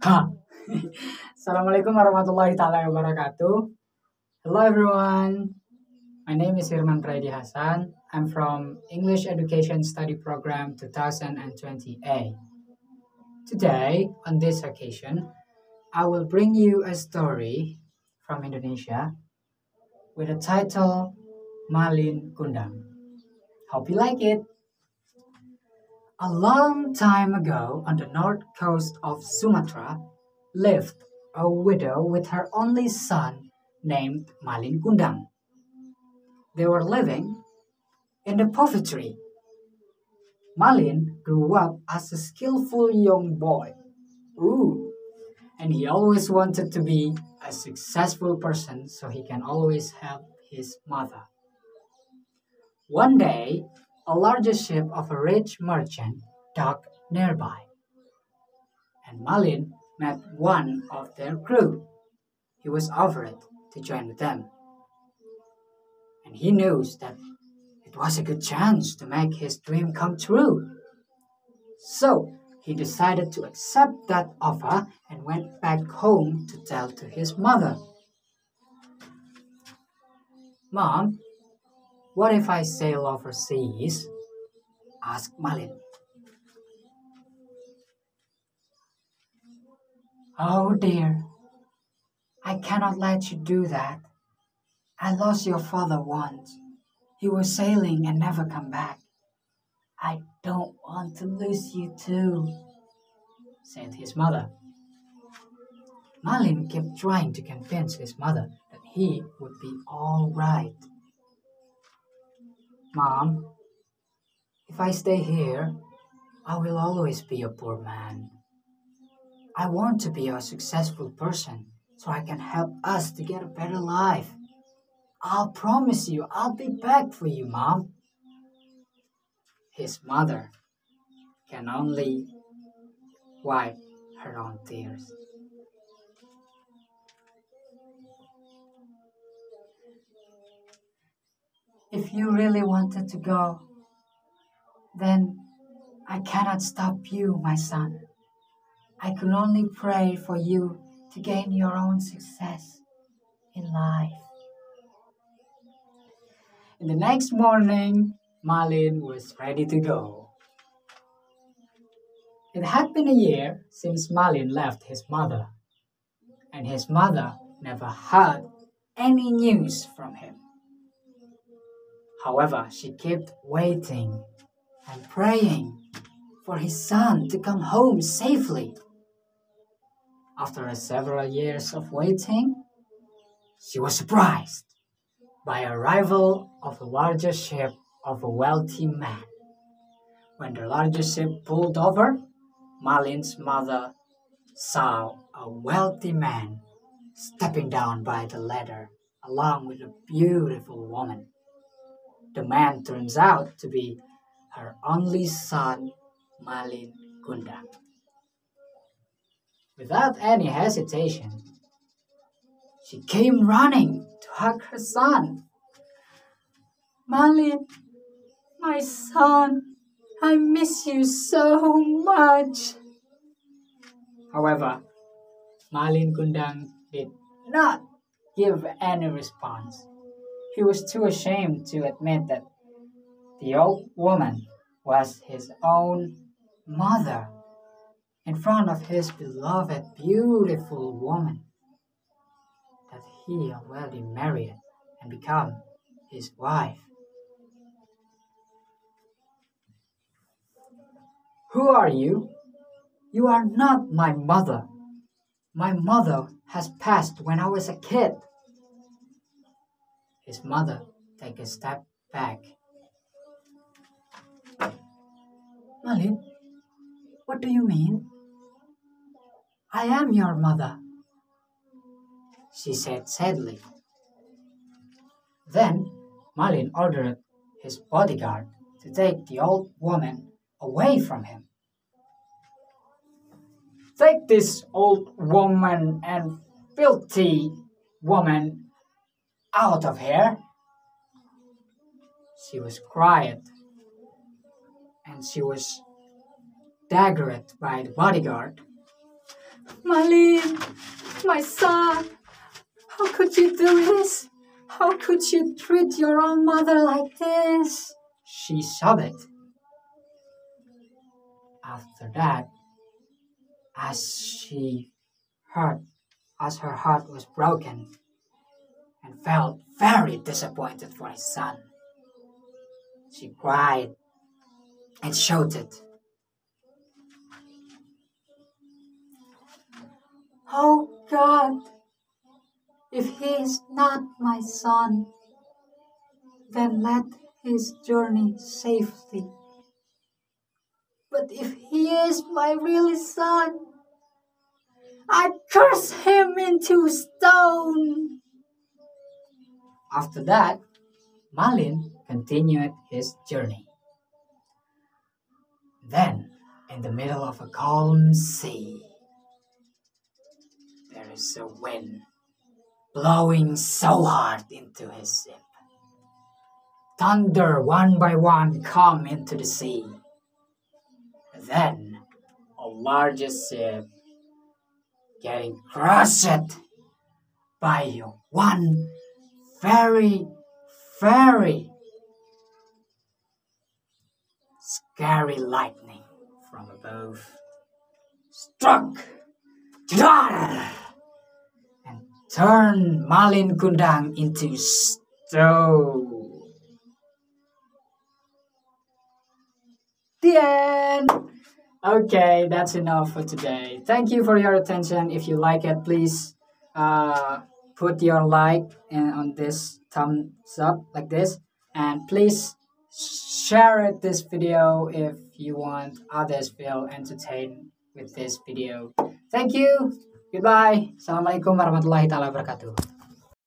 Assalamualaikum warahmatullahi taala wabarakatuh. Hello everyone. My name is Firman Praidi Hasan. I'm from English Education Study Program 2020A. Today, on this occasion, I will bring you a story from Indonesia with the title Malin Kundang. Hope you like it. A long time ago, on the north coast of Sumatra, lived a widow with her only son named Malin Kundang. They were living in the poverty. Malin grew up as a skillful young boy. Ooh, and he always wanted to be a successful person so he can always help his mother. One day, a larger ship of a rich merchant docked nearby, and Malin met one of their crew. He was offered to join with them, and he knew that it was a good chance to make his dream come true. So he decided to accept that offer and went back home to tell to his mother. Mom, what if I sail overseas? asked Malin. Oh dear, I cannot let you do that. I lost your father once. He was sailing and never come back. I don't want to lose you too, said his mother. Malin kept trying to convince his mother that he would be all right. Mom, if I stay here, I will always be a poor man. I want to be a successful person so I can help us to get a better life. I'll promise you, I'll be back for you, Mom. His mother can only wipe her own tears. If you really wanted to go, then I cannot stop you, my son. I can only pray for you to gain your own success in life. In the next morning, Malin was ready to go. It had been a year since Malin left his mother, and his mother never heard any news from him. However, she kept waiting and praying for his son to come home safely. After several years of waiting, she was surprised by arrival of a larger ship of a wealthy man. When the larger ship pulled over, Malin's mother saw a wealthy man stepping down by the ladder along with a beautiful woman. The man turns out to be her only son, Malin Kundang. Without any hesitation, she came running to hug her son. Malin, my son, I miss you so much. However, Malin Kundang did not give any response. He was too ashamed to admit that the old woman was his own mother in front of his beloved, beautiful woman that he already married and become his wife. Who are you? You are not my mother. My mother has passed when I was a kid. His mother take a step back. Malin, what do you mean? I am your mother, she said sadly. Then Malin ordered his bodyguard to take the old woman away from him. Take this old woman and filthy woman out of here. She was quiet and she was daggered by the bodyguard Malin, my son, how could you do this? How could you treat your own mother like this? She sobbed. After that, as she heard, as her heart was broken, and felt very disappointed for his son, she cried and shouted. Oh God, if he is not my son, then let his journey safely. But if he is my real son, I curse him into stone. After that, Malin continued his journey. Then, in the middle of a calm sea, there is a wind blowing so hard into his ship. Thunder one by one come into the sea. Then a larger ship getting crushed by one very, very scary lightning from above struck and turned Malin Kundang into stone. The end. Okay, that's enough for today. Thank you for your attention. If you like it, please uh, put your like and on this thumbs up like this, and please share this video if you want others feel entertained with this video. Thank you. Goodbye. Assalamualaikum warahmatullahi wabarakatuh.